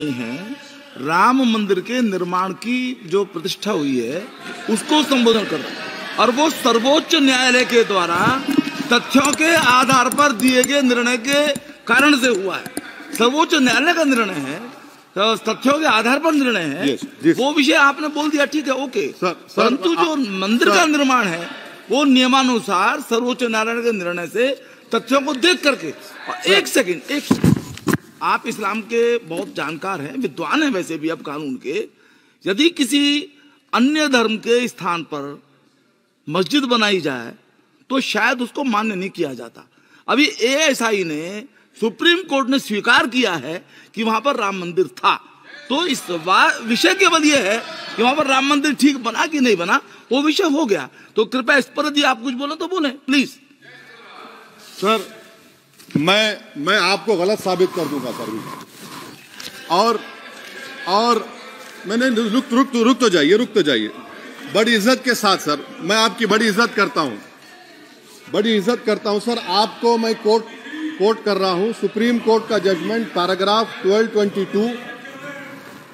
हैं। राम मंदिर के निर्माण की जो प्रतिष्ठा हुई है उसको संबोधन कर और वो सर्वोच्च न्यायालय के द्वारा तथ्यों के आधार पर दिए गए निर्णय के कारण से हुआ है। सर्वोच्च न्यायालय का निर्णय है तो तथ्यों के आधार पर निर्णय है। Yes, yes. वो विषय आपने बोल दिया ठीक है ओके। परंतु जो मंदिर का निर्माण है वो नियमानुसार सर्वोच्च न्यायालय के निर्णय से तथ्यों को देख करके। और एक सेकेंड एक सेकंड। आप इस्लाम के बहुत जानकार हैं, विद्वान हैं वैसे भी अब कानून के। यदि किसी अन्य धर्म के स्थान पर मस्जिद बनाई जाए तो शायद उसको मान्य नहीं किया जाता। अभी एएसआई ने, सुप्रीम कोर्ट ने स्वीकार किया है कि वहाँ पर राम मंदिर था। तो इस विषय केवल यह है कि वहाँ पर राम मंदिर ठीक बना कि नहीं बना, वो विषय हो गया। तो कृपया इस पर यदि आप कुछ बोले तो बोले प्लीज़ सर मैं मैं आपको गलत साबित कर दूँगा, सर। और और मैंने रुक रुक तो रुक तो जाइए, रुक तो जाइए। बड़ी इज़्ज़त के साथ, सर, मैं आपकी बड़ी इज़्ज़त करता हूँ। बड़ी इज़्ज़त करता हूँ, सर, आपको मैं कोर्ट कोर्ट कर रहा हूँ। सुप्रीम कोर्ट का जजमेंट, पैराग्राफ 1222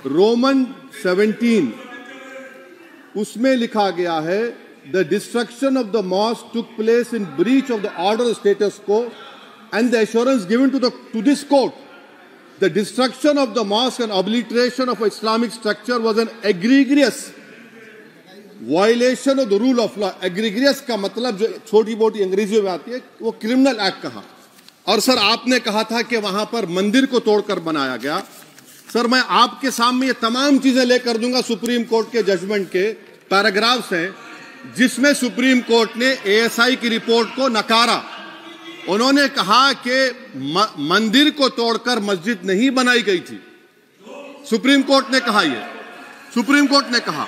रोमन 17 उसमें लिखा गया है, the destruction of the mosque took place in breach of the order status quo and the assurance given to the to this court the destruction of the mosque and obliteration of Islamic structure was an egregious violation of the rule of law egregious का मतलब जो छोटी मोटी अंग्रेज़ी में आती है, वो क्रिमिनल एक्ट कहा। और सर, आपने कहा था कि वहाँ पर मंदिर को तोड़कर बनाया गया। सर, मैं आपके सामने ये तमाम चीज़ें लेकर दूँगा सुप्रीम कोर्ट के जजमेंट के पैराग्राफ्स हैं, जिसमें सुप्रीम कोर्ट ने एएसआई की रिपोर्ट को नकारा। उन्होंने कहा कि मंदिर को तोड़कर मस्जिद नहीं बनाई गई थी। सुप्रीम कोर्ट ने कहा यह सुप्रीम कोर्ट ने कहा।